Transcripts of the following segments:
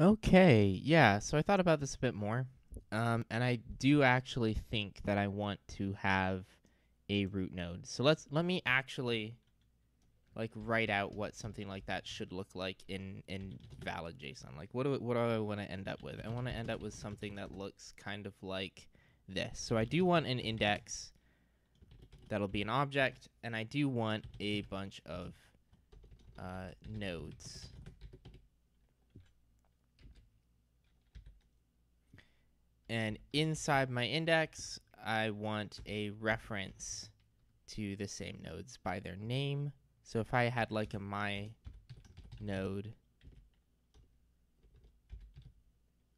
Okay, yeah. So I thought about this a bit more, um, and I do actually think that I want to have a root node. So let's let me actually like write out what something like that should look like in in valid JSON. Like what do what do I want to end up with? I want to end up with something that looks kind of like this. So I do want an index that'll be an object, and I do want a bunch of uh, nodes. And inside my index, I want a reference to the same nodes by their name. So if I had like a my node,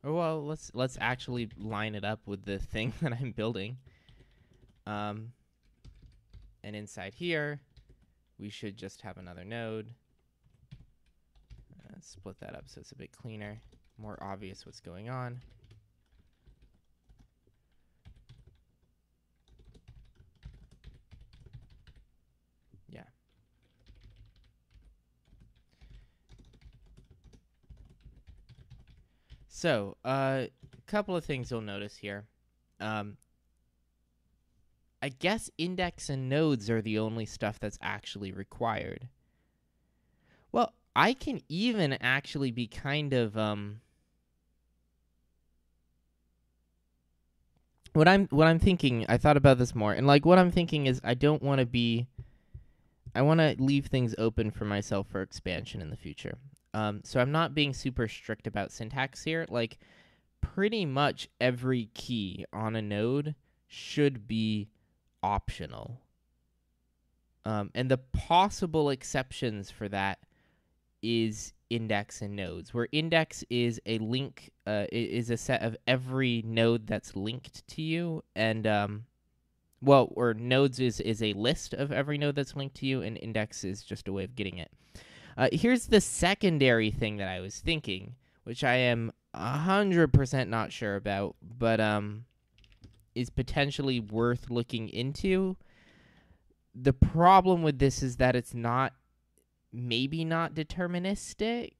or well, let's let's actually line it up with the thing that I'm building. Um, and inside here, we should just have another node. Uh, split that up so it's a bit cleaner, more obvious what's going on. Yeah. So, a uh, couple of things you'll notice here. Um, I guess index and nodes are the only stuff that's actually required. Well, I can even actually be kind of um what I'm what I'm thinking, I thought about this more. And like what I'm thinking is I don't want to be I want to leave things open for myself for expansion in the future. Um, so I'm not being super strict about syntax here. Like, pretty much every key on a node should be optional. Um, and the possible exceptions for that is index and nodes, where index is a link, uh, is a set of every node that's linked to you, and um, well, or nodes is is a list of every node that's linked to you, and index is just a way of getting it. Uh, here's the secondary thing that I was thinking, which I am hundred percent not sure about, but um, is potentially worth looking into. The problem with this is that it's not, maybe not deterministic,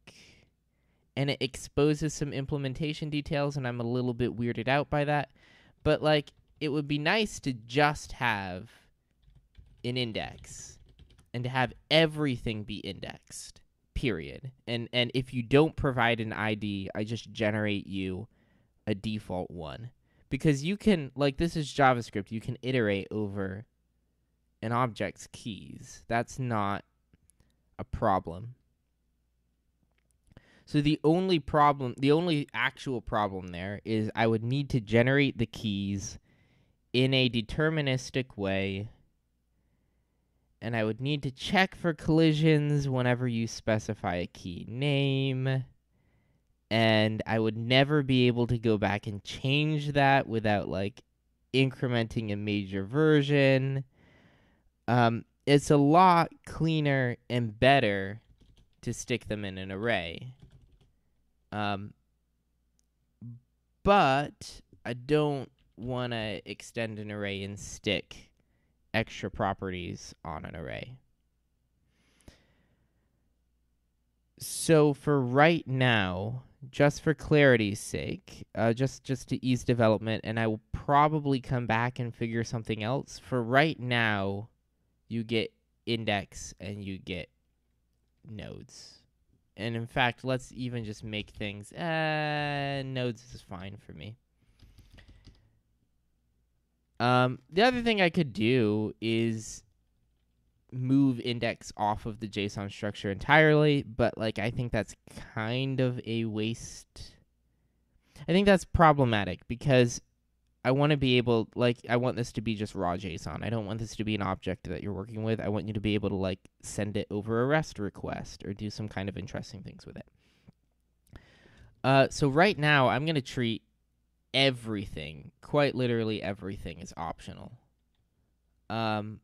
and it exposes some implementation details, and I'm a little bit weirded out by that. But like, it would be nice to just have an index and to have everything be indexed period. And and if you don't provide an id i just generate you a default one. Because you can like this is javascript. You can iterate over an object's keys. That's not a problem. So the only problem the only actual problem there is i would need to generate the keys in a deterministic way. And I would need to check for collisions whenever you specify a key name. And I would never be able to go back and change that without like incrementing a major version. Um, it's a lot cleaner and better to stick them in an array. Um, but I don't want to extend an array and stick extra properties on an array. So for right now, just for clarity's sake, uh, just just to ease development, and I will probably come back and figure something else. For right now, you get index and you get nodes. And in fact, let's even just make things. Uh, nodes is fine for me. Um, the other thing I could do is move index off of the JSON structure entirely, but like I think that's kind of a waste. I think that's problematic because I want to be able like I want this to be just raw JSON. I don't want this to be an object that you're working with. I want you to be able to like send it over a REST request or do some kind of interesting things with it. Uh, so right now I'm gonna treat everything, quite literally everything, is optional. Um,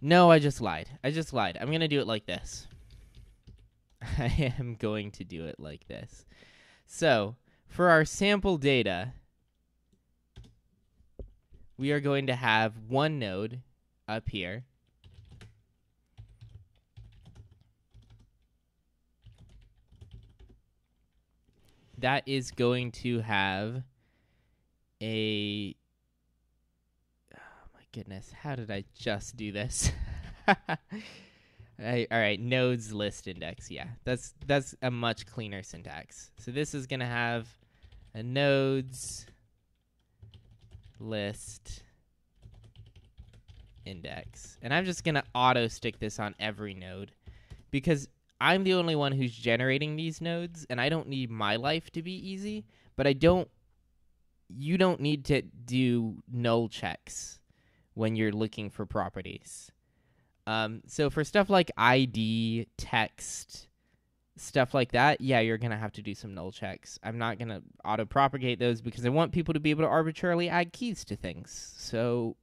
no, I just lied. I just lied. I'm going to do it like this. I am going to do it like this. So, for our sample data, we are going to have one node up here. That is going to have a oh my goodness how did i just do this? I, all right nodes list index yeah. That's that's a much cleaner syntax. So this is going to have a nodes list index and i'm just going to auto stick this on every node because i'm the only one who's generating these nodes and i don't need my life to be easy but i don't you don't need to do null checks when you're looking for properties. Um, so for stuff like ID, text, stuff like that, yeah, you're gonna have to do some null checks. I'm not gonna auto propagate those because I want people to be able to arbitrarily add keys to things. So,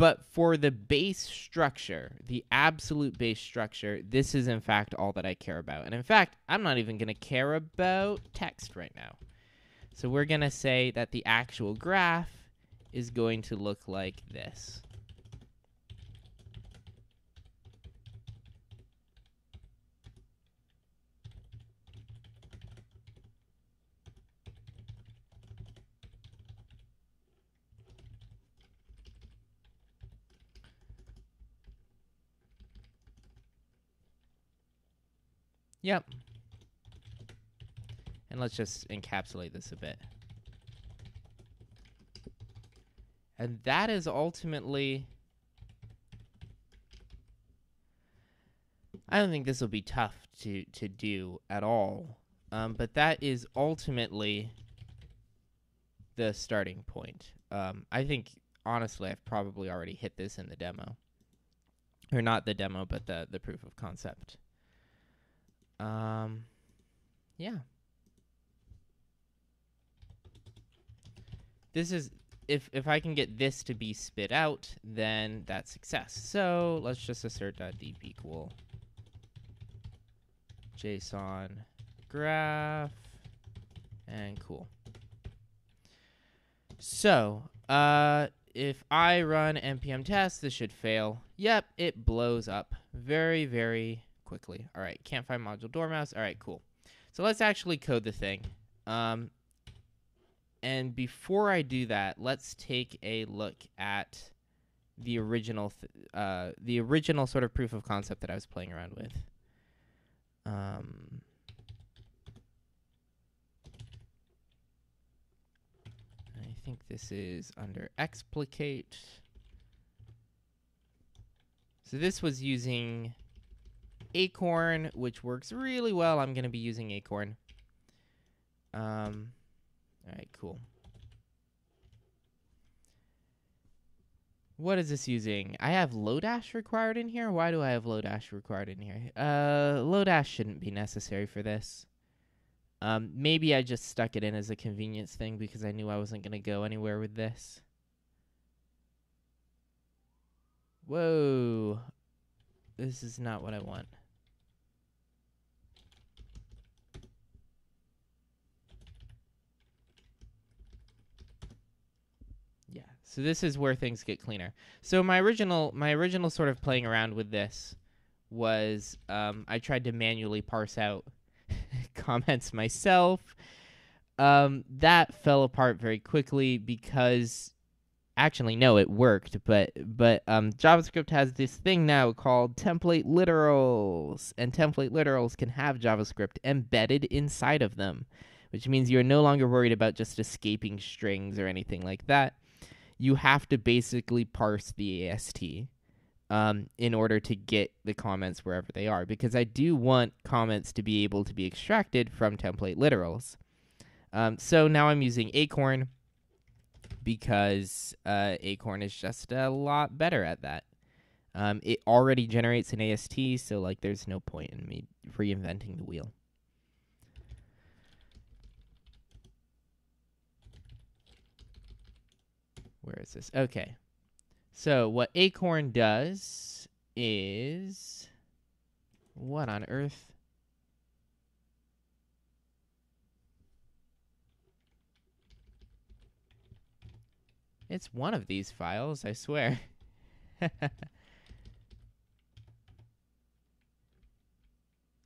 but for the base structure, the absolute base structure, this is in fact all that I care about. And in fact, I'm not even gonna care about text right now. So we're going to say that the actual graph is going to look like this. Yep. And let's just encapsulate this a bit. And that is ultimately... I don't think this will be tough to, to do at all. Um, but that is ultimately the starting point. Um, I think, honestly, I've probably already hit this in the demo. Or not the demo, but the, the proof of concept. Um, yeah. this is if if I can get this to be spit out, then that's success. So let's just assert that .deep equal JSON graph and cool. So uh, if I run npm test, this should fail. Yep, it blows up very very quickly. All right, can't find module dormouse. All right, cool. So let's actually code the thing. Um, and before I do that, let's take a look at the original, th- uh, the original sort of proof of concept that I was playing around with. Um, I think this is under explicate. So this was using Acorn, which works really well. I'm going to be using Acorn. Um, all right, cool. What is this using? I have Lodash required in here. Why do I have Lodash required in here? Uh, Lodash shouldn't be necessary for this. Um, maybe I just stuck it in as a convenience thing because I knew I wasn't going to go anywhere with this. Whoa. This is not what I want. So this is where things get cleaner. So my original my original sort of playing around with this was um, I tried to manually parse out comments myself. Um, that fell apart very quickly because actually no it worked but but um, javascript has this thing now called template literals and template literals can have javascript embedded inside of them which means you're no longer worried about just escaping strings or anything like that you have to basically parse the AST um, in order to get the comments wherever they are. Because I do want comments to be able to be extracted from template literals. Um, so now I'm using Acorn because uh, Acorn is just a lot better at that. Um, it already generates an AST, so like there's no point in me reinventing the wheel. Where is this? Okay. So what Acorn does is what on earth? It's one of these files, I swear.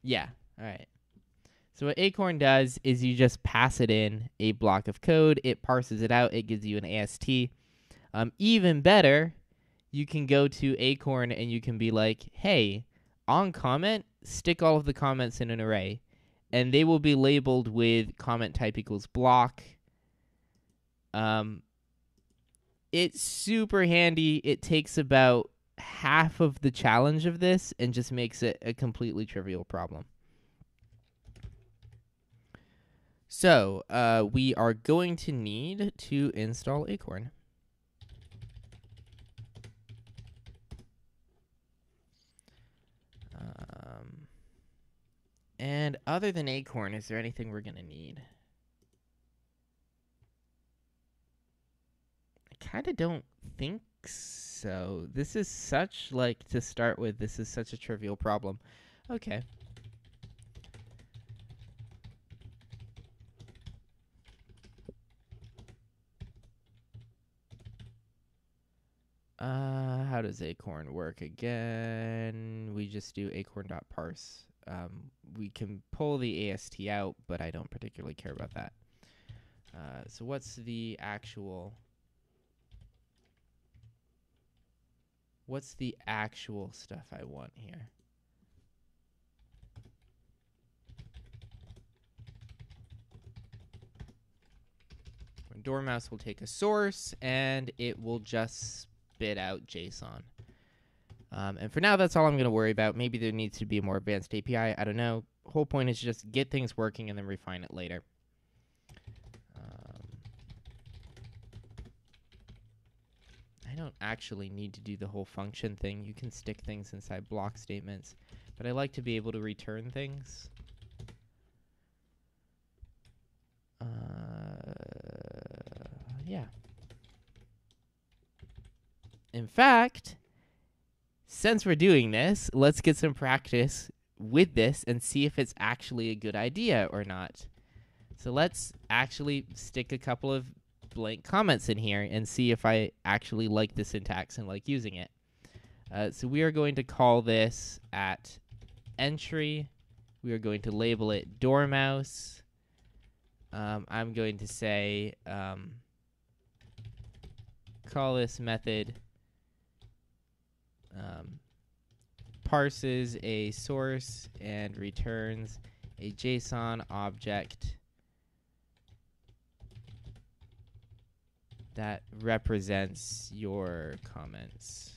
yeah, all right. So what Acorn does is you just pass it in a block of code, it parses it out, it gives you an AST. Um, even better, you can go to Acorn and you can be like, hey, on comment, stick all of the comments in an array, and they will be labeled with comment type equals block. Um, it's super handy. It takes about half of the challenge of this and just makes it a completely trivial problem. So, uh, we are going to need to install Acorn. And other than Acorn, is there anything we're going to need? I kind of don't think so. This is such, like, to start with, this is such a trivial problem. Okay. Uh, how does acorn work again? We just do acorn.parse. Um, we can pull the AST out, but I don't particularly care about that. Uh, so what's the actual... What's the actual stuff I want here? Dormouse will take a source and it will just spit out JSON. Um, and for now, that's all I'm going to worry about. Maybe there needs to be a more advanced API. I don't know. Whole point is just get things working and then refine it later. Um, I don't actually need to do the whole function thing. You can stick things inside block statements, but I like to be able to return things. Uh, yeah. In fact, since we're doing this, let's get some practice with this and see if it's actually a good idea or not. So let's actually stick a couple of blank comments in here and see if I actually like the syntax and like using it. Uh, so we are going to call this at entry. We are going to label it dormouse. Um, I'm going to say um, call this method um, parses a source and returns a JSON object that represents your comments.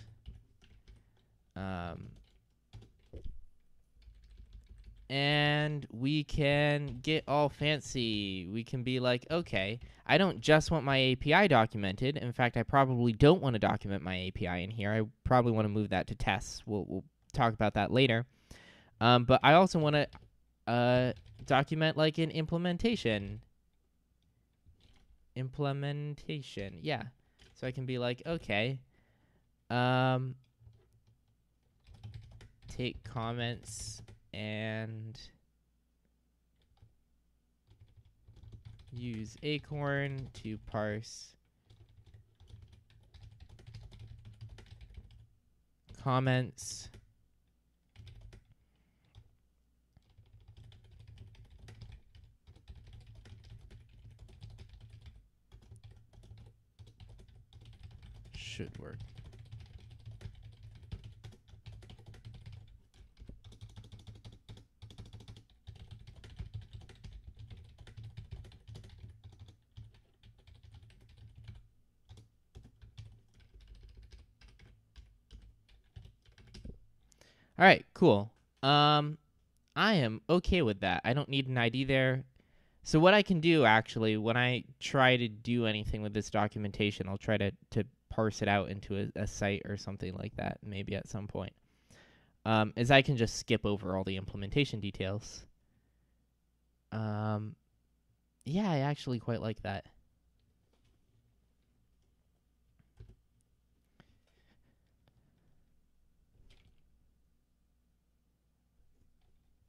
Um, and we can get all fancy. We can be like, okay, I don't just want my API documented. In fact, I probably don't want to document my API in here. I probably want to move that to tests. We'll, we'll talk about that later. Um, but I also want to uh, document like an implementation. Implementation, yeah. So I can be like, okay, um, take comments and use acorn to parse comments. Should work All right, cool. Um, I am okay with that. I don't need an ID there. So what I can do actually, when I try to do anything with this documentation, I'll try to, to parse it out into a, a site or something like that, maybe at some point, um, is I can just skip over all the implementation details. Um, yeah, I actually quite like that.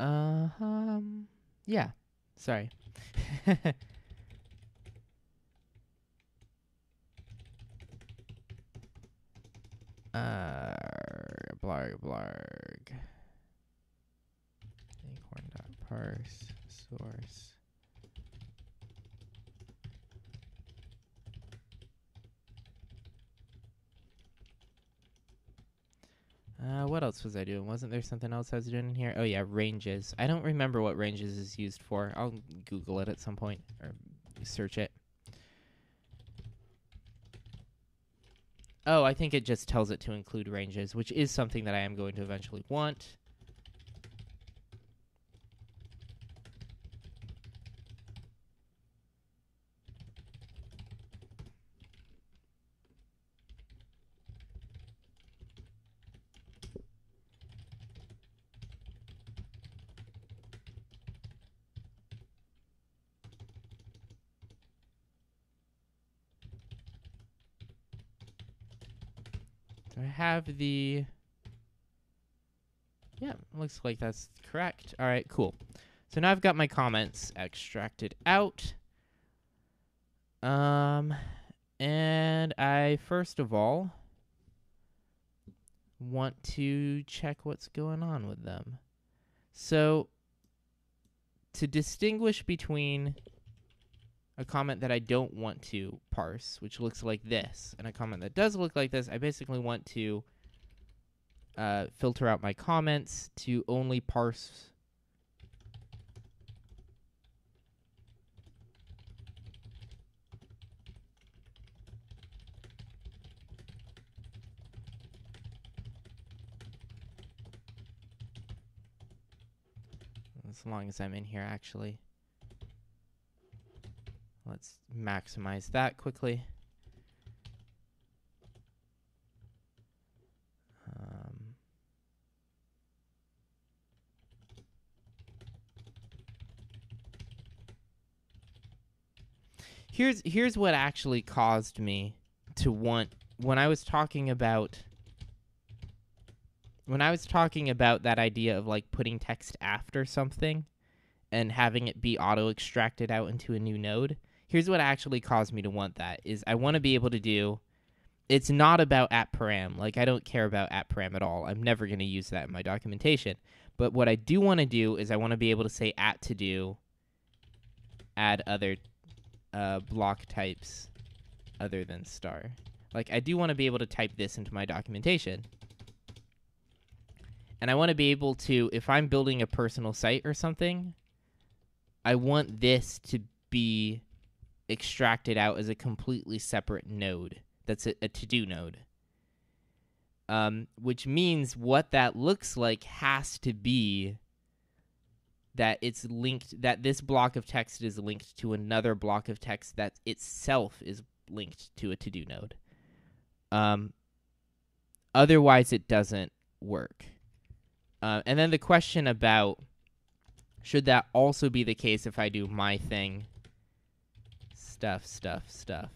Uh, um, yeah. Sorry. uh, blarg blarg. Acorn.parse source. Uh, what else was I doing? Wasn't there something else I was doing in here? Oh yeah, ranges. I don't remember what ranges is used for. I'll Google it at some point or search it. Oh, I think it just tells it to include ranges, which is something that I am going to eventually want. Have the... Yeah, looks like that's correct. All right, cool. So now I've got my comments extracted out. Um, and I first of all want to check what's going on with them. So to distinguish between a comment that I don't want to parse, which looks like this, and a comment that does look like this, I basically want to uh, filter out my comments to only parse as long as I'm in here actually. Let's maximize that quickly. Um, here's here's what actually caused me to want when I was talking about when I was talking about that idea of like putting text after something and having it be auto extracted out into a new node here's what actually caused me to want that is I want to be able to do it's not about at param. Like I don't care about at param at all. I'm never going to use that in my documentation. But what I do want to do is I want to be able to say at to do add other uh, block types other than star. Like I do want to be able to type this into my documentation. And I want to be able to if I'm building a personal site or something, I want this to be extracted out as a completely separate node. That's a, a to do node. Um, which means what that looks like has to be that it's linked, that this block of text is linked to another block of text that itself is linked to a to do node. Um, otherwise, it doesn't work. Uh, and then the question about should that also be the case if I do my thing stuff, stuff, stuff.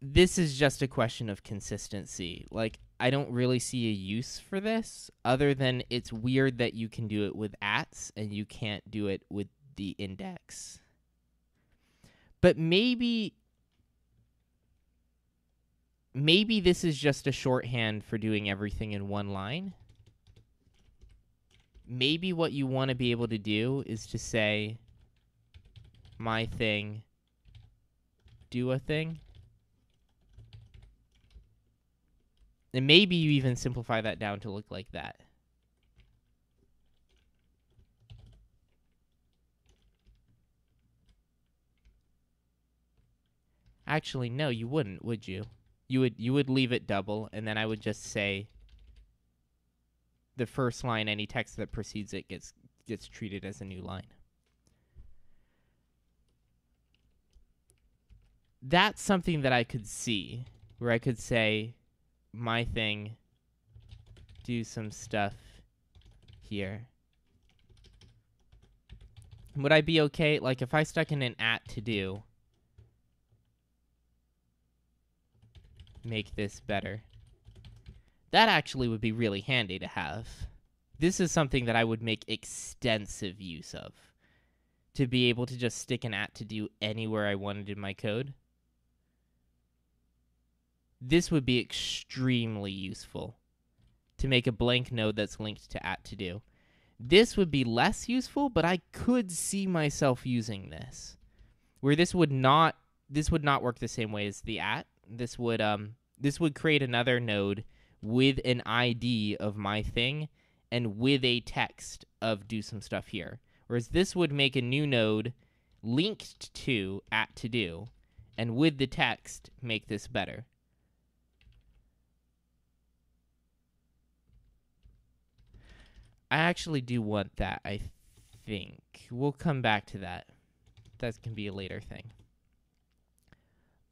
This is just a question of consistency. Like, I don't really see a use for this other than it's weird that you can do it with ats and you can't do it with the index. But maybe maybe this is just a shorthand for doing everything in one line. Maybe what you want to be able to do is to say my thing do a thing. And maybe you even simplify that down to look like that. Actually, no, you wouldn't, would you? You would you would leave it double and then I would just say the first line any text that precedes it gets gets treated as a new line. That's something that I could see where I could say my thing do some stuff here. Would I be okay like if I stuck in an at to do make this better. That actually would be really handy to have. This is something that I would make extensive use of. To be able to just stick an at to do anywhere I wanted in my code this would be extremely useful to make a blank node that's linked to at to do. This would be less useful, but I could see myself using this. Where this would not this would not work the same way as the at. This would um this would create another node with an ID of my thing and with a text of do some stuff here. Whereas this would make a new node linked to at to do and with the text make this better. I actually do want that, I think. We'll come back to that. That can be a later thing.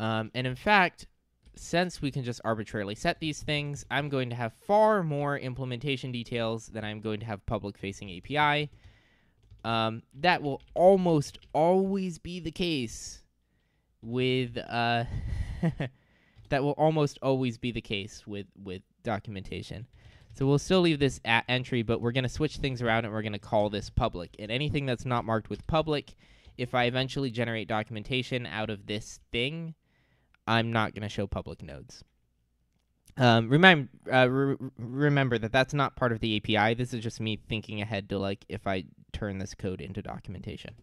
Um, and in fact, since we can just arbitrarily set these things, I'm going to have far more implementation details than I'm going to have public facing API. Um, that will almost always be the case with uh, that will almost always be the case with with documentation. So we'll still leave this at entry, but we're going to switch things around and we're going to call this public. And anything that's not marked with public, if I eventually generate documentation out of this thing, I'm not going to show public nodes. Um, remember, uh, re- remember that that's not part of the API. This is just me thinking ahead to like if I turn this code into documentation.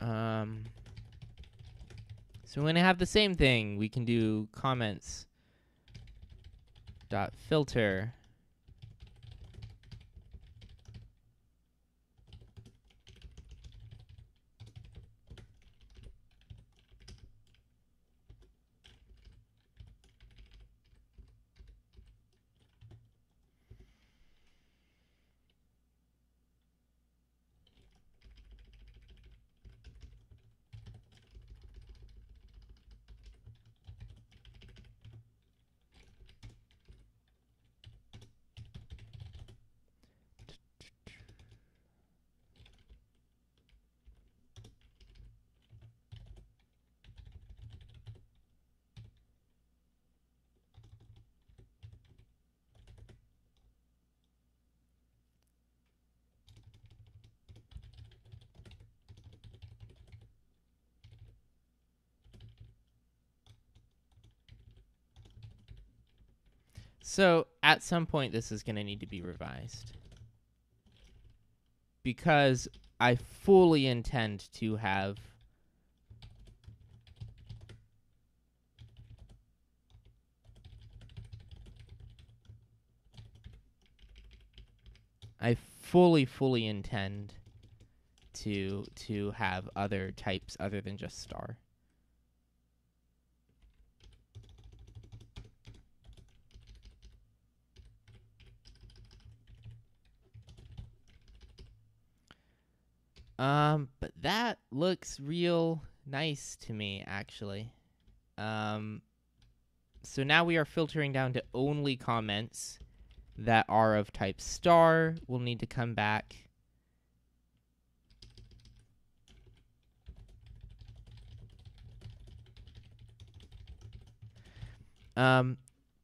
Um, so we're going to have the same thing. We can do comments dot filter So at some point, this is going to need to be revised because I fully intend to have. I fully, fully intend to to have other types other than just star. Um, but that looks real nice to me, actually. Um, so now we are filtering down to only comments that are of type star. We'll need to come back. Um,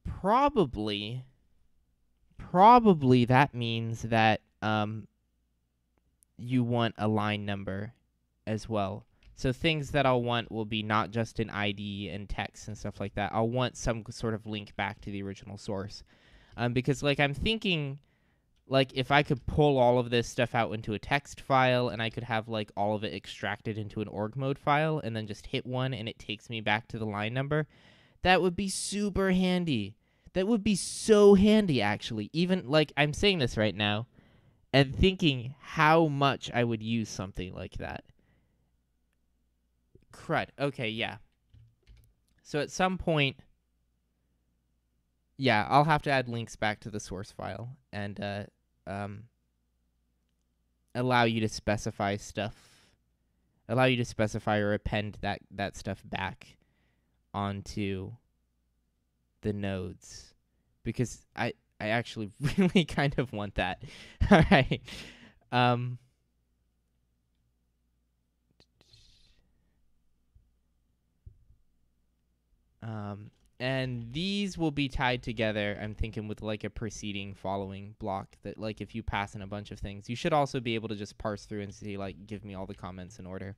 probably, probably that means that um, you want a line number as well. So things that I'll want will be not just an ID and text and stuff like that. I'll want some sort of link back to the original source. Um, because like I'm thinking like if I could pull all of this stuff out into a text file and I could have like all of it extracted into an org mode file and then just hit one and it takes me back to the line number, that would be super handy. That would be so handy actually. Even like I'm saying this right now and thinking how much I would use something like that. Crud. Okay, yeah. So at some point, yeah, I'll have to add links back to the source file and uh, um, allow you to specify stuff, allow you to specify or append that that stuff back onto the nodes because I I actually really kind of want that. All right. Um, um, and these will be tied together. I'm thinking with like a preceding following block that like if you pass in a bunch of things, you should also be able to just parse through and see like give me all the comments in order.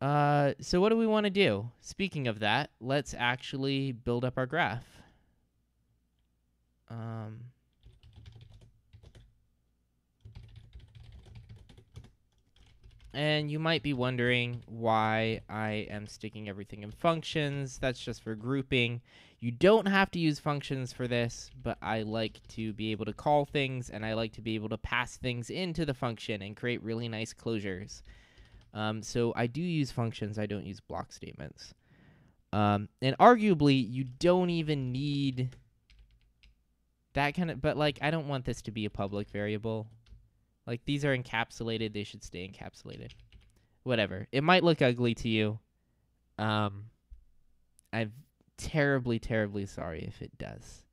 Uh, so what do we want to do? Speaking of that, let's actually build up our graph. Um, and you might be wondering why I am sticking everything in functions. That's just for grouping. You don't have to use functions for this, but I like to be able to call things and I like to be able to pass things into the function and create really nice closures. Um, so I do use functions, I don't use block statements. Um, and arguably, you don't even need that kind of, but like, I don't want this to be a public variable. Like, these are encapsulated, they should stay encapsulated. Whatever. It might look ugly to you. Um, I'm terribly, terribly sorry if it does.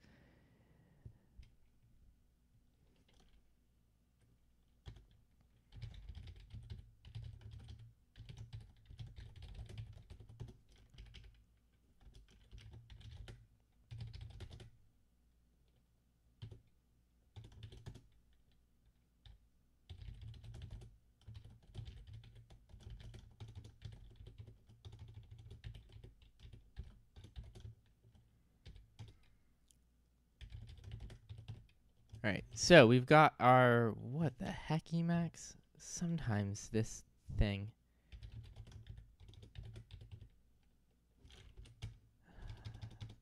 All right, so we've got our what the heck, Emacs? Sometimes this thing.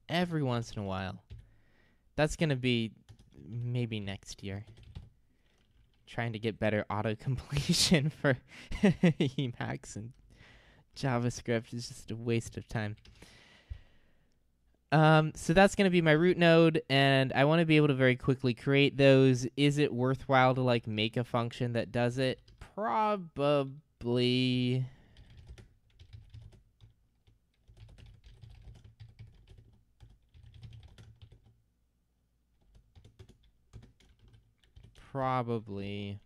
Every once in a while. That's gonna be maybe next year. Trying to get better auto completion for Emacs and JavaScript is just a waste of time. Um, so that's going to be my root node, and I want to be able to very quickly create those. Is it worthwhile to like make a function that does it? Probably. Probably.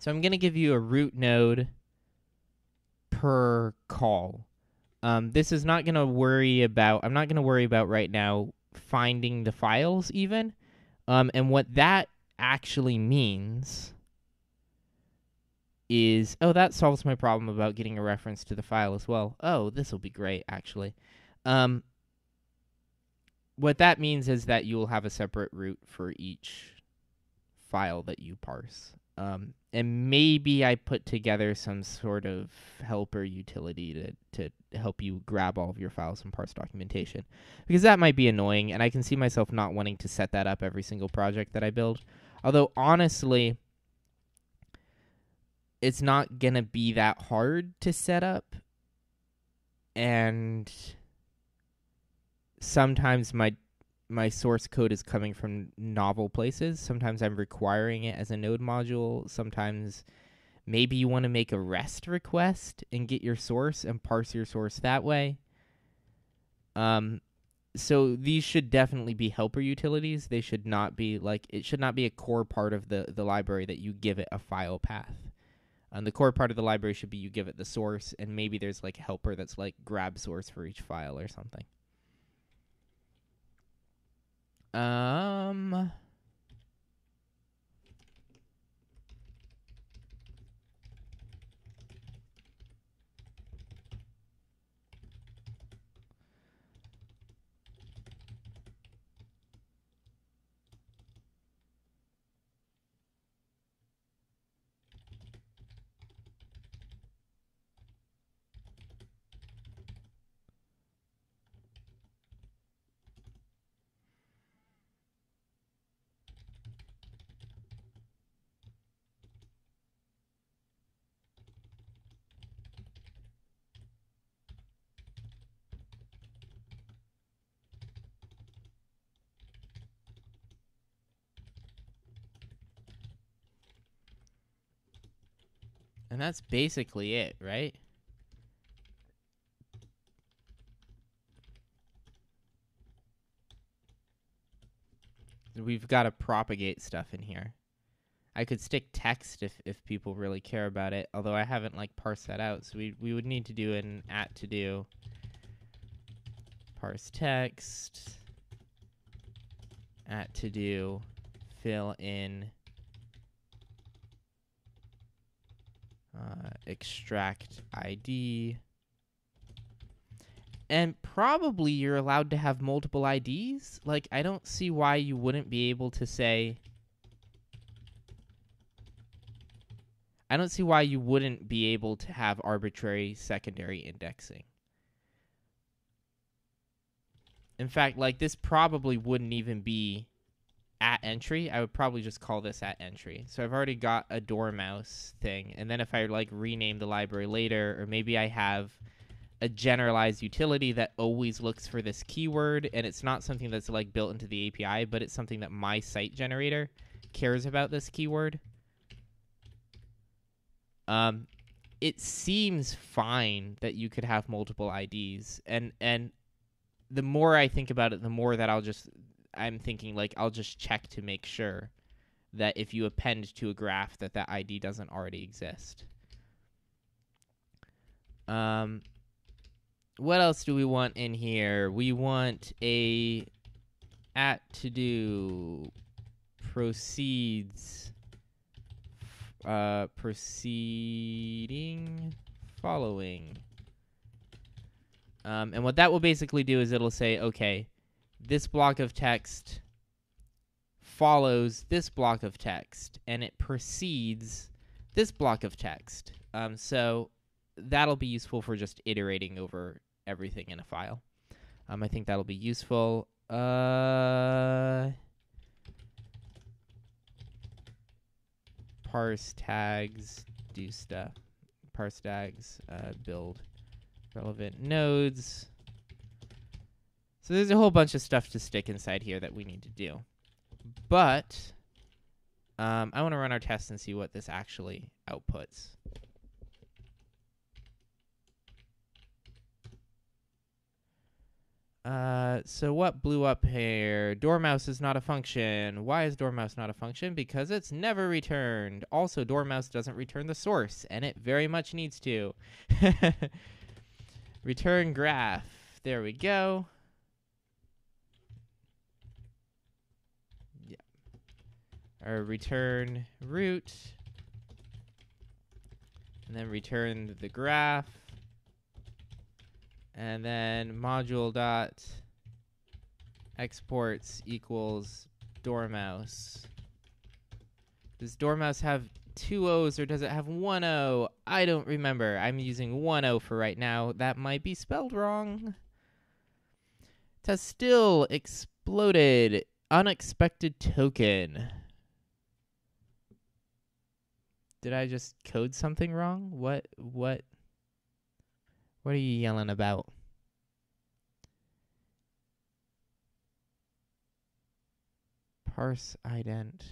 So I'm going to give you a root node per call. Um, this is not going to worry about, I'm not going to worry about right now finding the files even. Um, and what that actually means is, oh, that solves my problem about getting a reference to the file as well. Oh, this will be great, actually. Um, what that means is that you will have a separate root for each file that you parse. Um, and maybe I put together some sort of helper utility to, to help you grab all of your files and parse documentation. Because that might be annoying, and I can see myself not wanting to set that up every single project that I build. Although, honestly, it's not going to be that hard to set up. And sometimes my my source code is coming from novel places. Sometimes I'm requiring it as a node module. Sometimes maybe you want to make a REST request and get your source and parse your source that way. Um, so these should definitely be helper utilities. They should not be like it should not be a core part of the the library that you give it a file path. Um, the core part of the library should be you give it the source, and maybe there's like a helper that's like grab source for each file or something. Um. And that's basically it, right? We've got to propagate stuff in here. I could stick text if, if people really care about it, although I haven't like parsed that out. So we we would need to do an at to do parse text at to do fill in uh, extract ID and probably you're allowed to have multiple IDs. Like I don't see why you wouldn't be able to say I don't see why you wouldn't be able to have arbitrary secondary indexing. In fact, like this probably wouldn't even be at entry. I would probably just call this at entry. So I've already got a dormouse thing. And then if I like rename the library later, or maybe I have a generalized utility that always looks for this keyword and it's not something that's like built into the API, but it's something that my site generator cares about this keyword. Um, it seems fine that you could have multiple IDs, and and the more I think about it, the more that I'll just I'm thinking like I'll just check to make sure that if you append to a graph that that ID doesn't already exist. Um, what else do we want in here? We want a at to do proceeds uh proceeding following um, and what that will basically do is it'll say okay this block of text follows this block of text and it precedes this block of text um, so that'll be useful for just iterating over everything in a file um, i think that'll be useful uh parse tags, do stuff. Parse tags, uh, build relevant nodes. So there's a whole bunch of stuff to stick inside here that we need to do. But um, I want to run our test and see what this actually outputs. Uh, so what blew up here? Dormouse is not a function. Why is Dormouse not a function? Because it's never returned. Also, Dormouse doesn't return the source, and it very much needs to. return graph. There we go. Or return root. And then return the graph and then module dot exports equals dormouse. Does dormouse have two O's or does it have one O? I don't remember. I'm using one O for right now. That might be spelled wrong. Still exploded. Unexpected token. Did I just code something wrong? What what what are you yelling about? Parse ident.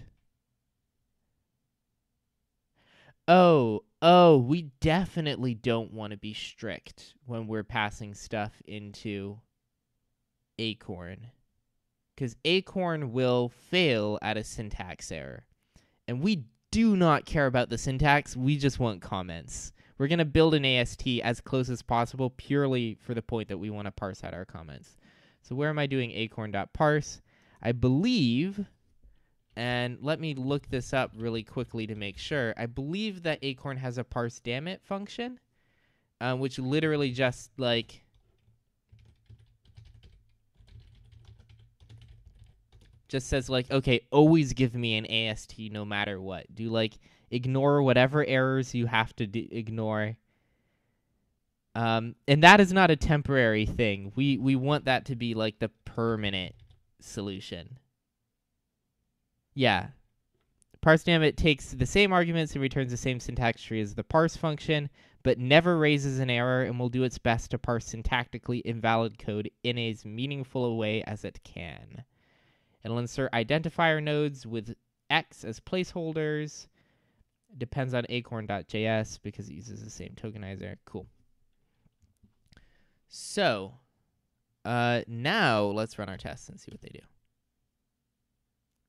Oh, oh, we definitely don't want to be strict when we're passing stuff into Acorn. Because Acorn will fail at a syntax error. And we do not care about the syntax, we just want comments. We're going to build an AST as close as possible purely for the point that we want to parse out our comments. So where am I doing acorn.parse? I believe, and let me look this up really quickly to make sure. I believe that acorn has a parse dammit function, uh, which literally just like just says like, okay, always give me an AST no matter what. Do like ignore whatever errors you have to d- ignore. Um, and that is not a temporary thing. We we want that to be like the permanent solution. Yeah. Parse dammit takes the same arguments and returns the same syntax tree as the parse function, but never raises an error and will do its best to parse syntactically invalid code in as meaningful a way as it can. It'll insert identifier nodes with X as placeholders Depends on acorn.js because it uses the same tokenizer. Cool. So, uh, now let's run our tests and see what they do.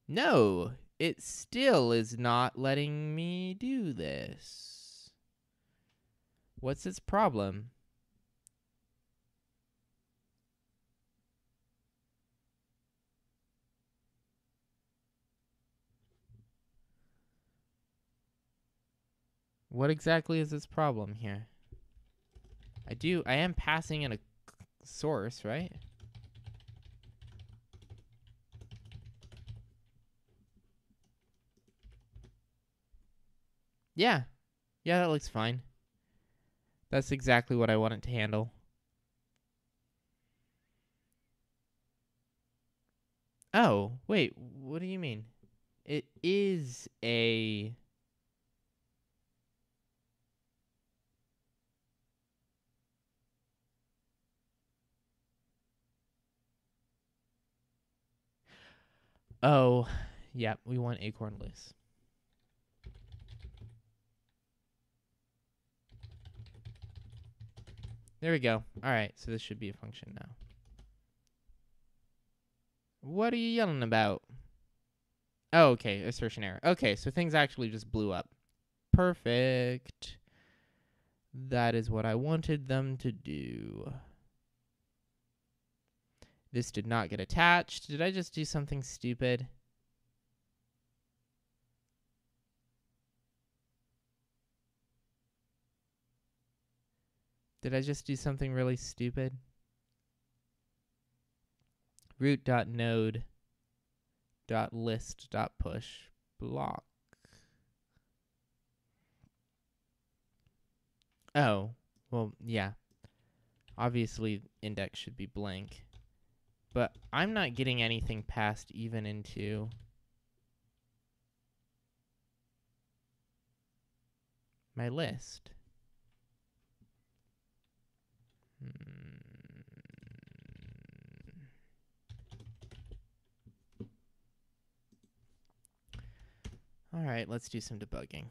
No, it still is not letting me do this. What's its problem? What exactly is its problem here? I do, I am passing in a source, right? Yeah. Yeah, that looks fine. That's exactly what I want it to handle. Oh, wait, what do you mean? It is a Oh, yeah, we want acorn loose. There we go. All right, so this should be a function now. What are you yelling about? Oh, okay, assertion error. Okay, so things actually just blew up. Perfect. That is what I wanted them to do. This did not get attached. Did I just do something stupid? Did I just do something really stupid? root.node dot list dot push block. Oh, well, yeah. Obviously, index should be blank. But I'm not getting anything past even into my list. Hmm. All right, let's do some debugging.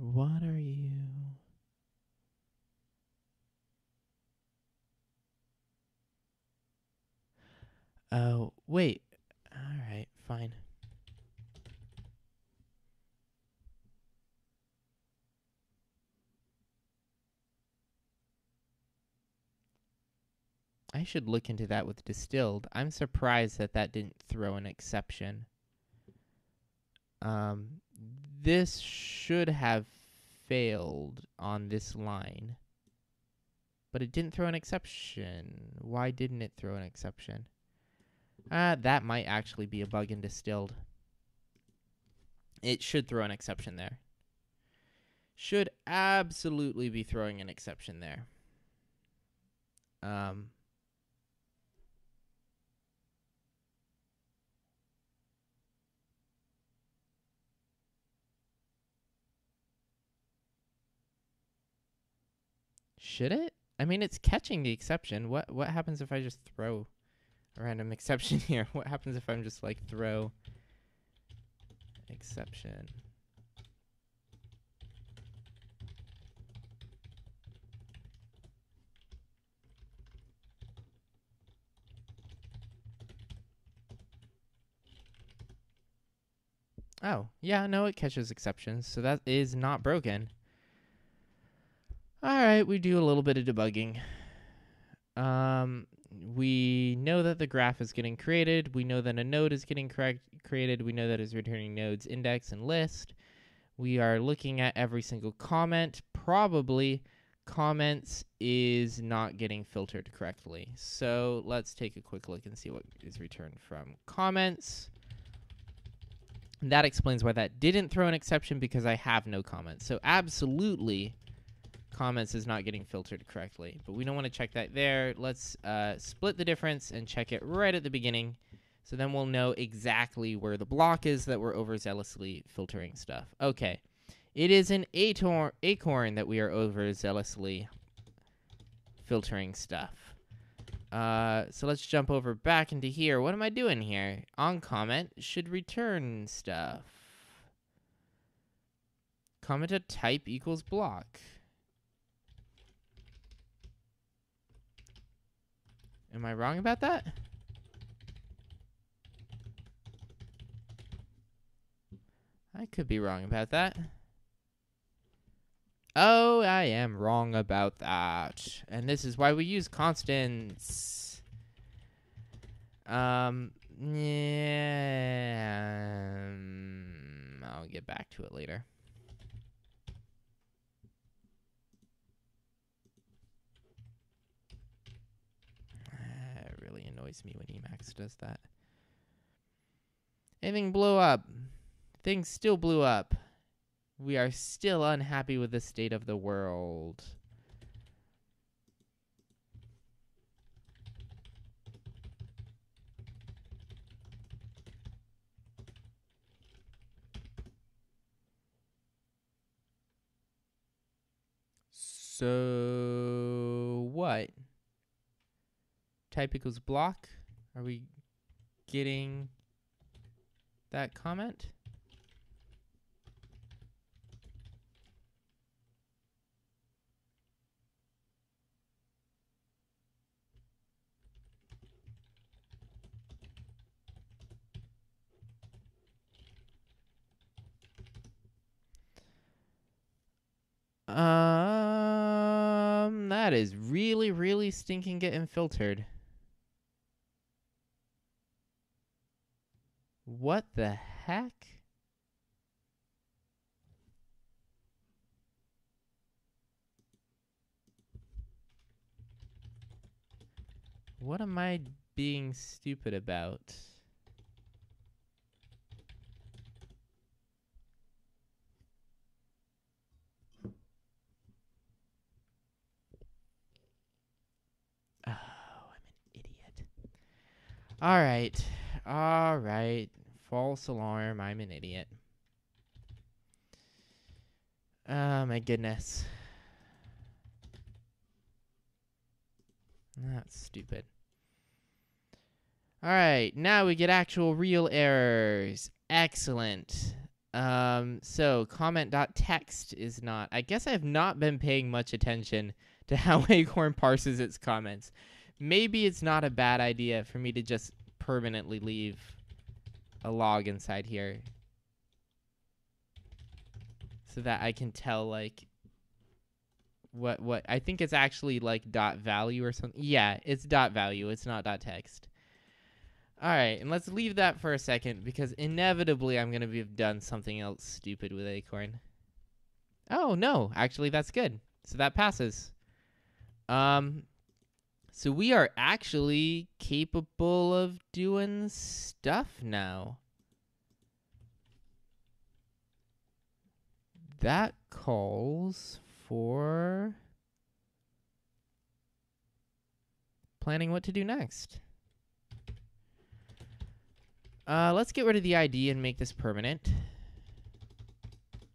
What are you? Oh, wait. All right, fine. I should look into that with distilled. I'm surprised that that didn't throw an exception. Um, this should have failed on this line. But it didn't throw an exception. Why didn't it throw an exception? Uh, that might actually be a bug in distilled. It should throw an exception there. Should absolutely be throwing an exception there. Um, Should it? I mean, it's catching the exception. What what happens if I just throw a random exception here? What happens if I'm just like throw exception? Oh, yeah, no, it catches exceptions, so that is not broken. We do a little bit of debugging. Um, we know that the graph is getting created. We know that a node is getting correct created. We know that it's returning nodes index and list. We are looking at every single comment. Probably comments is not getting filtered correctly. So let's take a quick look and see what is returned from comments. that explains why that didn't throw an exception because I have no comments. So absolutely comments is not getting filtered correctly. But we don't want to check that there. Let's uh, split the difference and check it right at the beginning So then we'll know exactly where the block is that we're overzealously filtering stuff. Okay. It is an acorn that we are overzealously filtering stuff. Uh, so let's jump over back into here. What am I doing here? On comment should return stuff. Comment a type equals block. Am I wrong about that? I could be wrong about that. Oh, I am wrong about that. And this is why we use constants. Um, yeah. um, I'll get back to it later. Ah, It really annoys me when Emacs does that. Anything blew up. Things still blew up. We are still unhappy with the state of the world. So what? Type equals block? Are we getting that comment? Um, that is really, really stinking getting filtered. What the heck? What am I being stupid about? Oh, I'm an idiot. All right. All right. False alarm. I'm an idiot. Oh, my goodness. That's stupid. All right. Now we get actual real errors. Excellent. Um, so comment.text is not. I guess I have not been paying much attention to how Acorn parses its comments. Maybe it's not a bad idea for me to just permanently leave a log inside here so that I can tell like what what I think it's actually like dot value or something. Yeah, it's dot value. It's not dot text. All right, and let's leave that for a second because inevitably I'm gonna have done something else stupid with Acorn. Oh no, actually that's good. So that passes. Um, so we are actually capable of doing stuff now. That calls for planning what to do next. Uh, let's get rid of the ID and make this permanent.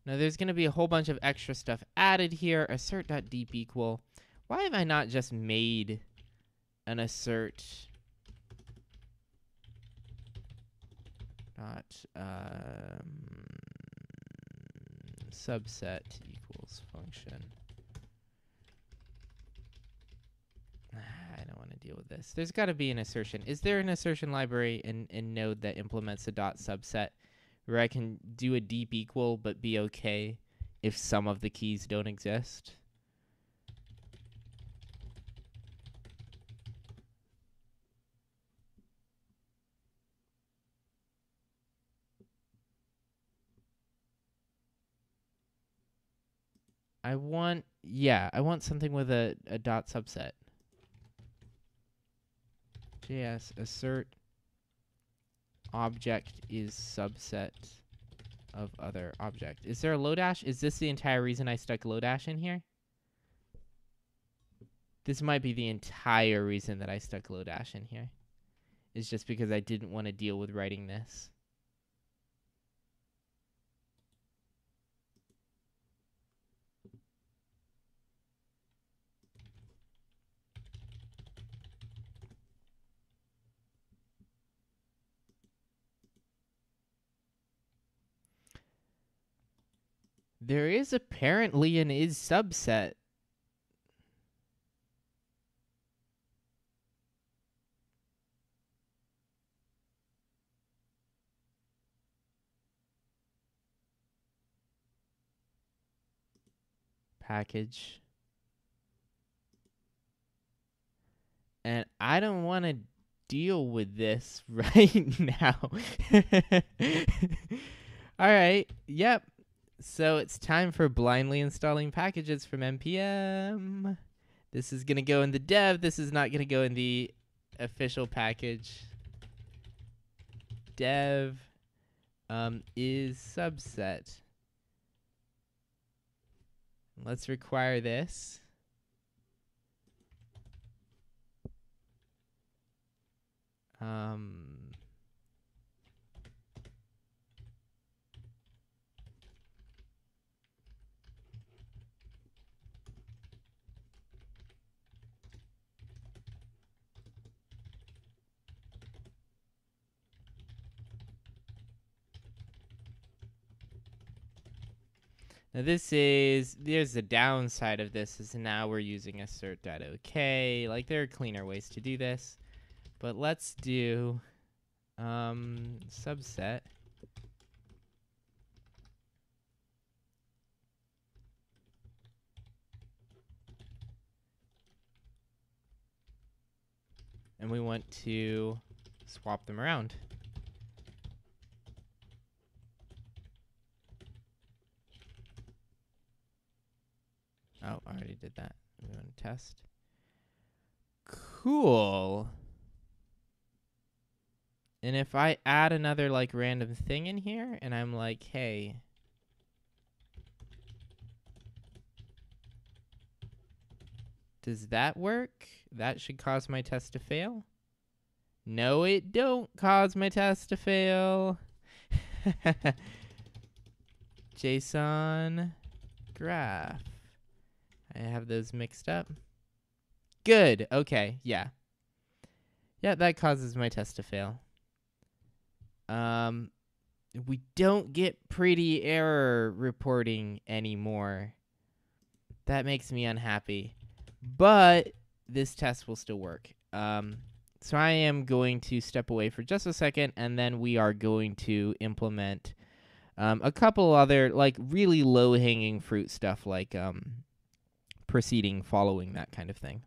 Now there's going to be a whole bunch of extra stuff added here. Assert.deep equal. Why have I not just made an assert dot um, subset equals function? I don't want to deal with this. There's got to be an assertion. Is there an assertion library in, in Node that implements a dot subset where I can do a deep equal but be okay if some of the keys don't exist? I want, yeah, I want something with a, a dot subset. JS assert object is subset of other object. Is there a Lodash? Is this the entire reason I stuck Lodash in here? This might be the entire reason that I stuck Lodash in here. is just because I didn't want to deal with writing this. There is apparently an is subset. Package. And I don't want to deal with this right now. All right. Yep. So it's time for blindly installing packages from npm. This is going to go in the dev. This is not going to go in the official package. Dev um, is subset. Let's require this. Um, Now this is there's the downside of this is now we're using assert.ok. Like there are cleaner ways to do this. But let's do um, subset. And we want to swap them around. Oh, I already mm-hmm. did that. We want to test. Cool. And if I add another like random thing in here and I'm like, hey, does that work? That should cause my test to fail. No, it don't cause my test to fail. JSON graph. I have those mixed up. Good. Okay. Yeah. Yeah, that causes my test to fail. Um, we don't get pretty error reporting anymore. That makes me unhappy. But this test will still work. Um, so I am going to step away for just a second, and then we are going to implement um, a couple other, like, really low-hanging fruit stuff, like um, proceeding, following, that kind of thing.